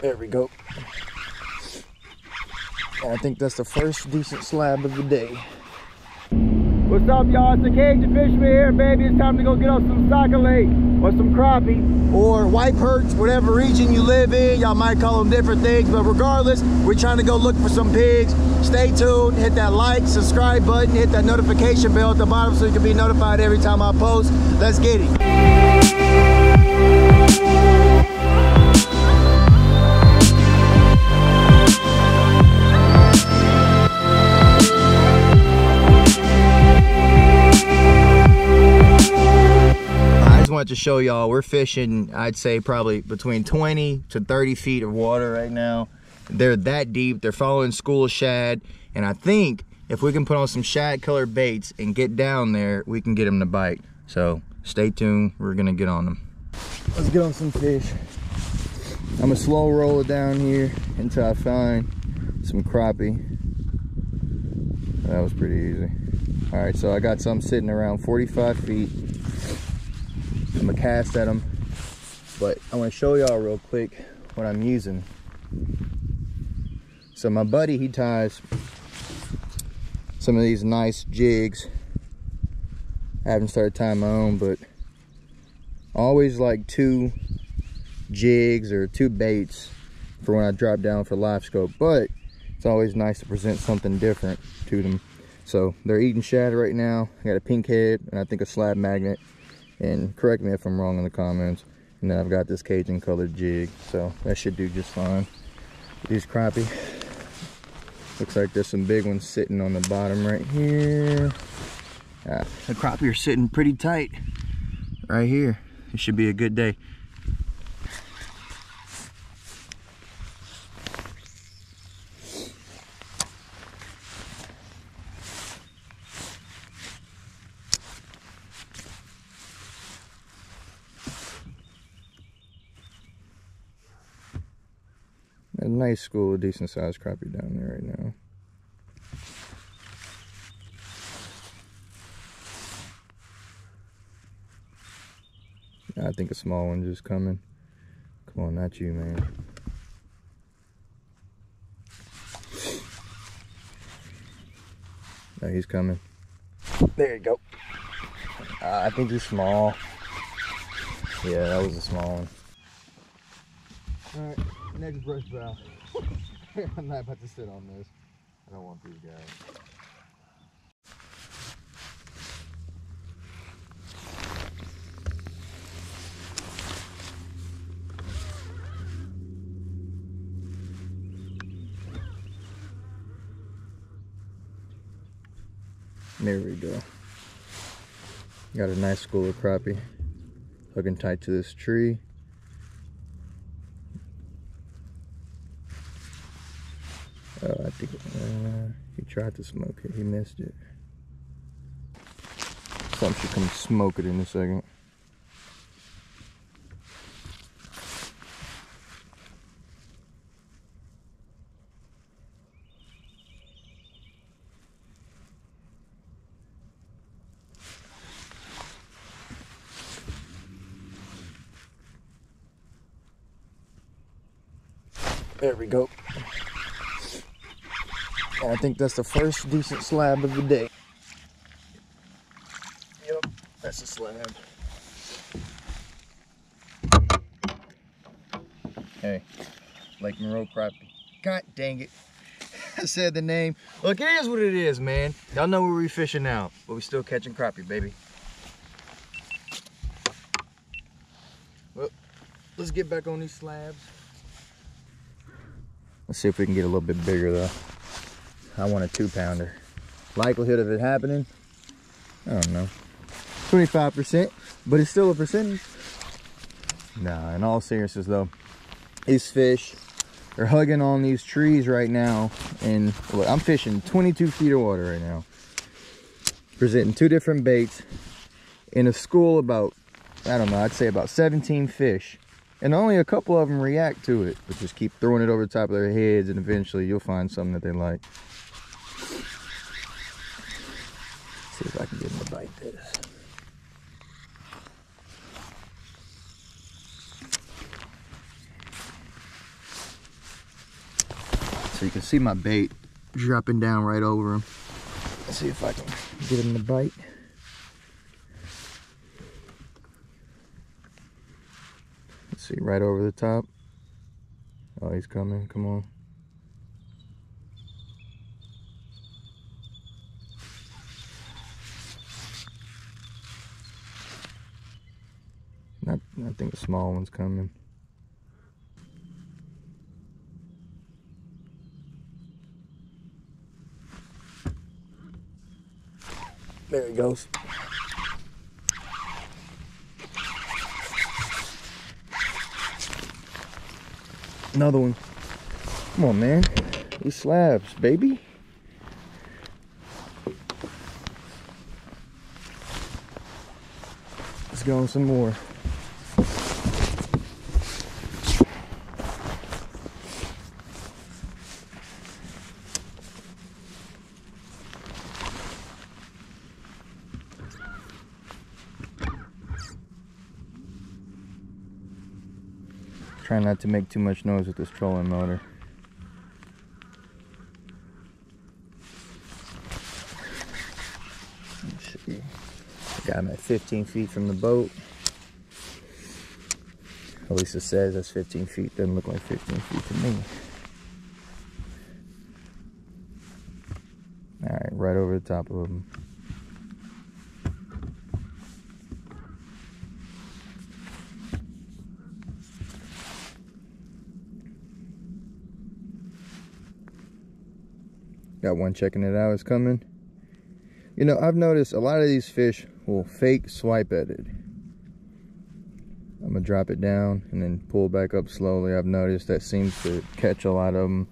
There we go. And I think that's the first decent slab of the day. What's up, y'all? It's the Cajun Fisherman here, baby. It's time to go get us some sac-a-lait or some crappie. Or white perch, whatever region you live in. Y'all might call them different things, but regardless, we're trying to go look for some pigs. Stay tuned, hit that like, subscribe button, hit that notification bell at the bottom so you can be notified every time I post. Let's get it. To show y'all we're fishing I'd say probably between 20 to 30 feet of water right now. They're that deep they're following school shad and I think if we can put on some shad colored baits and get down there we can get them to bite. So stay tuned we're gonna get on them let's get on some fish. I'm gonna slow roll it down here until I find some crappie. That was pretty easy. All right so I got some sitting around 45 feet I'm gonna cast at them, but I want to show y'all real quick what I'm using. So my buddy, he ties some of these nice jigs. I haven't started tying my own, but always like two jigs or two baits for when I drop down for Livescope, but it's always nice to present something different to them. So they're eating shad right now. I got a pink head and I think a slab magnet and correct me if I'm wrong in the comments and then I've got this Cajun colored jig so that should do just fine. These crappie looks like there's some big ones sitting on the bottom right here. Uh, the crappie are sitting pretty tight right here. It should be a good day a nice school of decent sized crappie down there right now. I think a small one just coming. Come on, not you, man. No, he's coming. There you go. Uh, I think he's small. Yeah, that was a small one. Alright, next brush bow. I'm not about to sit on this. I don't want these guys. There we go. Got a nice school of crappie. Hooking tight to this tree. Oh, I think uh, he tried to smoke it. He missed it. Something should come smoke it in a second. There we go. I think that's the first decent slab of the day. Yep, that's a slab. Hey, Lake Monroe crappie. God dang it. I said the name. Look, it is what it is, man. Y'all know where we fishing now, but we still catching crappie, baby. Well, let's get back on these slabs. Let's see if we can get a little bit bigger though. I want a two pounder. Likelihood of it happening, I don't know. 25%, but it's still a percentage. Nah, in all seriousness though, these fish are hugging on these trees right now. And look, I'm fishing 22 feet of water right now. Presenting two different baits in a school about, I don't know, I'd say about 17 fish and only a couple of them react to it but just keep throwing it over the top of their heads and eventually you'll find something that they like see if i can get them to bite this So you can see my bait dropping down right over him. Let's see if I can get him to bite. Let's see, right over the top. Oh, he's coming, come on. I, I think a small one's coming. There he goes. Another one. Come on, man. These slabs, baby. Let's go on some more. Try not to make too much noise with this trolling motor. Got him at 15 feet from the boat. At least it says that's 15 feet. Doesn't look like 15 feet to me. Alright, right over the top of him. Got one checking it out. It's coming. You know, I've noticed a lot of these fish will fake swipe at it. I'm going to drop it down and then pull back up slowly. I've noticed that seems to catch a lot of them.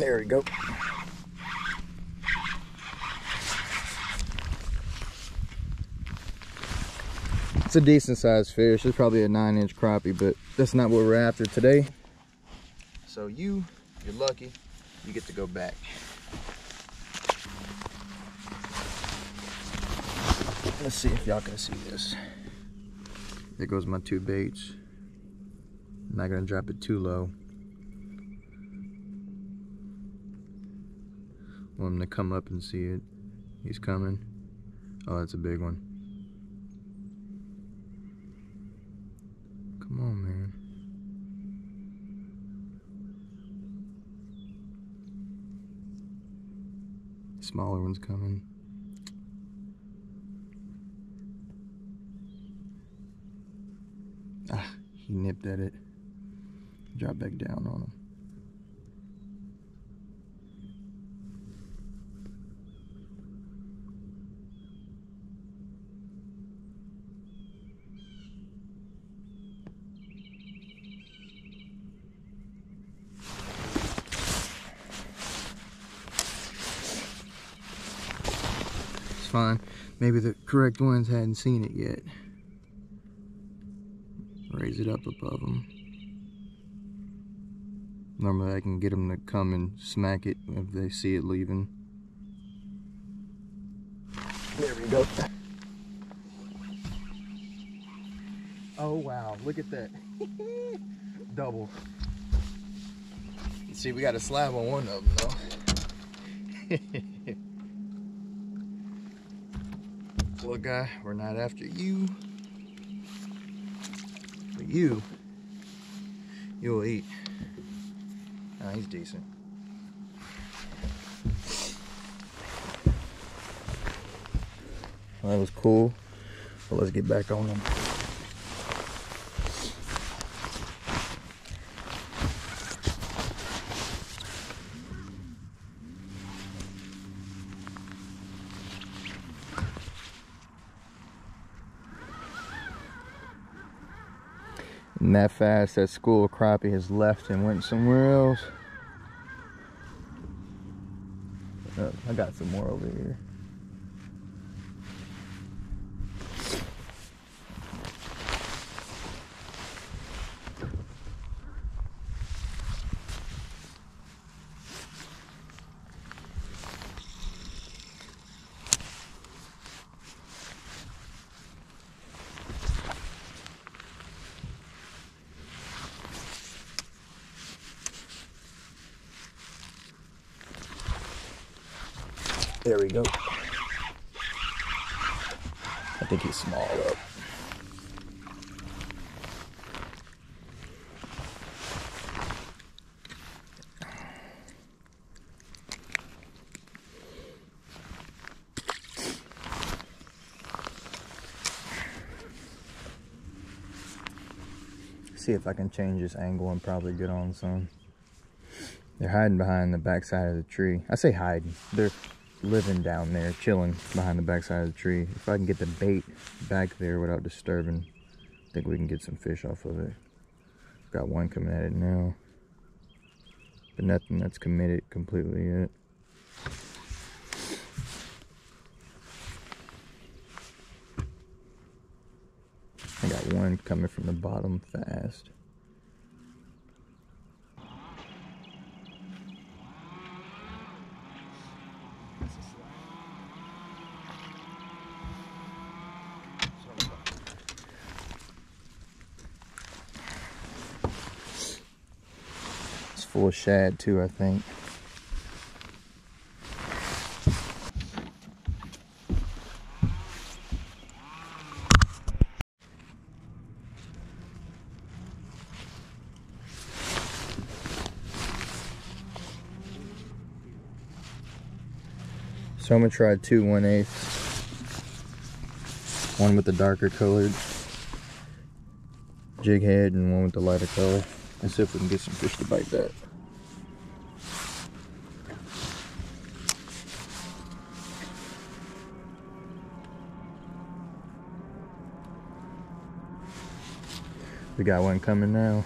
There we go. It's a decent sized fish. It's probably a nine inch crappie, but that's not what we're after today. So you, you're lucky, you get to go back. Let's see if y'all can see this. There goes my two baits. I'm not gonna drop it too low. Want him to come up and see it. He's coming. Oh, that's a big one. Come on, man. Smaller one's coming. Ah, he nipped at it. Drop back down on him. It's fine. Maybe the correct ones hadn't seen it yet. Raise it up above them. Normally I can get them to come and smack it if they see it leaving. There we go. Oh wow, look at that. Double. See, we got a slab on one of them though. Look guy, we're not after you. But you, you'll eat. Nah, he's decent. Well, that was cool. But let's get back on them. That fast, that school of crappie has left and went somewhere else. Uh, I got some more over here. There we go. I think he's small up. See if I can change this angle and probably get on some. They're hiding behind the backside of the tree. I say hiding. They're living down there, chilling behind the backside of the tree. If I can get the bait back there without disturbing, I think we can get some fish off of it. Got one coming at it now. But nothing that's committed completely yet. I got one coming from the bottom fast. It's full of shad too, I think. So I'm gonna try two one eighths. One with the darker colored jig head and one with the lighter color. And see if we can get some fish to bite that. We got one coming now.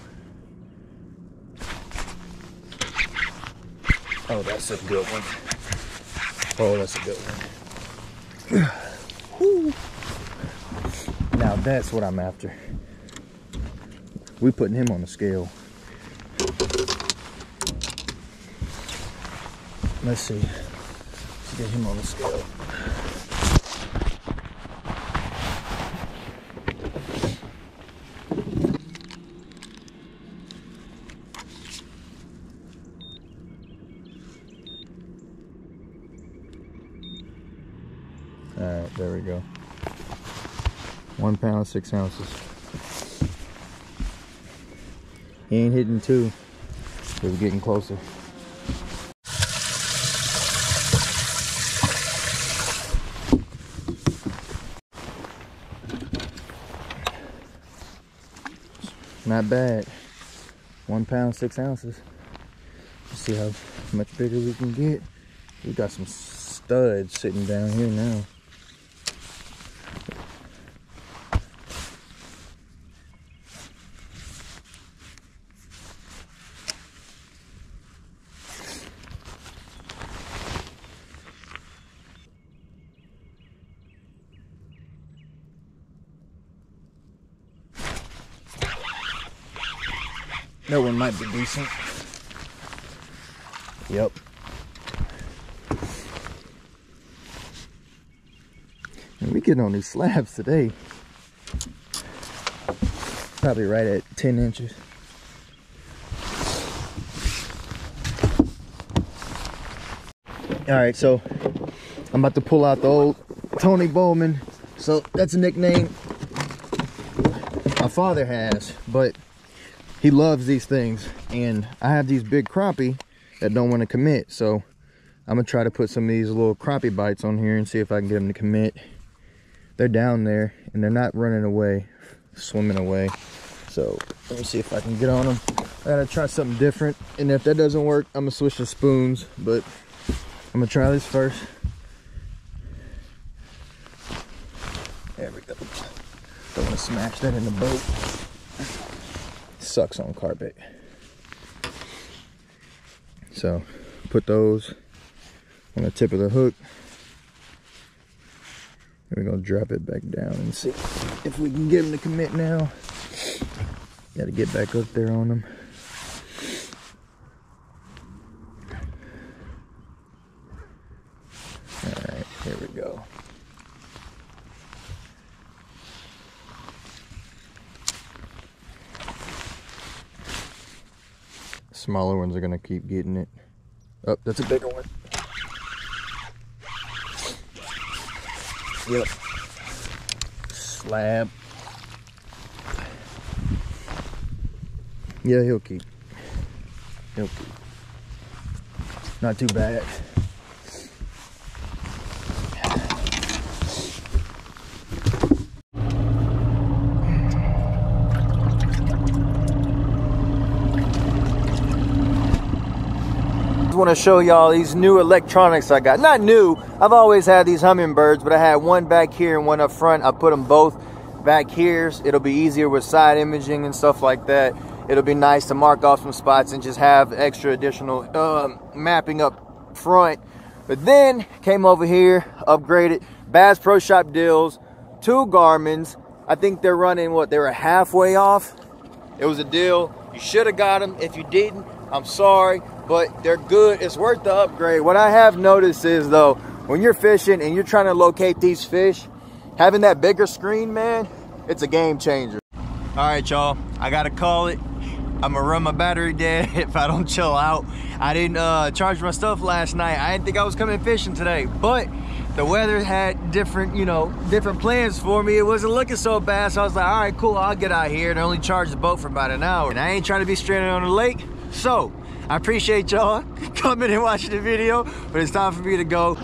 Oh, that's a good one. Oh, that's a good one. now that's what I'm after. We putting him on the scale. Let's see. Let's get him on the scale. Alright, there we go. One pound, six ounces. He ain't hitting two. We're getting closer. Not bad. One pound, six ounces. Let's see how much bigger we can get. We got some studs sitting down here now. That one might be decent. Yep. And we getting on these slabs today. Probably right at 10 inches. All right, so I'm about to pull out the old Tony Bowman. So that's a nickname my father has, but he loves these things. And I have these big crappie that don't want to commit. So I'm gonna try to put some of these little crappie bites on here and see if I can get them to commit. They're down there and they're not running away, swimming away. So let me see if I can get on them. I gotta try something different. And if that doesn't work, I'm gonna switch to spoons, but I'm gonna try this first. There we go. Don't wanna smash that in the boat. Sucks on carpet. So put those on the tip of the hook. And we're gonna drop it back down and see if we can get them to commit now. Got to get back up there on them. All right, here we go. Smaller ones are gonna keep getting it. Oh, that's a bigger one. Yep. Slab. Yeah, he'll keep. He'll keep. Not too bad. Want to show y'all these new electronics I got. Not new, I've always had these Humminbirds, but I had one back here and one up front. I put them both back here. It'll be easier with side imaging and stuff like that. It'll be nice to mark off some spots and just have extra additional uh, mapping up front. But then came over here, upgraded Bass Pro Shop deals, two Garmin's. I think they're running what they were halfway off. It was a deal. You should have got them. If you didn't, I'm sorry, but they're good. It's worth the upgrade. What I have noticed is though, when you're fishing and you're trying to locate these fish, having that bigger screen, man, it's a game changer. All right, y'all, I gotta call it. I'm gonna run my battery dead if I don't chill out. I didn't uh, charge my stuff last night. I didn't think I was coming fishing today, but the weather had different, you know, different plans for me. It wasn't looking so bad, so I was like, all right, cool, I'll get out here and only charge the boat for about an hour. And I ain't trying to be stranded on the lake, so I appreciate y'all coming and watching the video, but it's time for me to go.